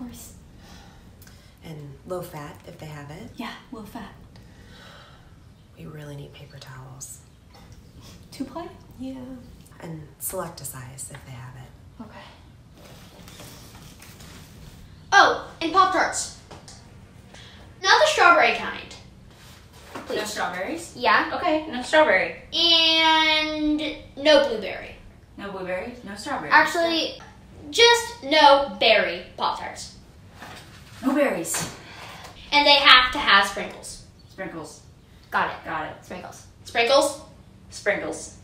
course. And low fat if they have it. Yeah, low fat. We really need paper towels. Two ply? Yeah. And select a size if they have it. Okay. Oh, and Pop Tarts. Not the strawberry kind. Please. No strawberries? Yeah. Okay, no strawberry. And no blueberry. No blueberries, no strawberries. Actually, just no berry Pop Tarts. no berries. And they have to have sprinkles. Sprinkles. Got it. Got it. Sprinkles. Sprinkles? Sprinkles.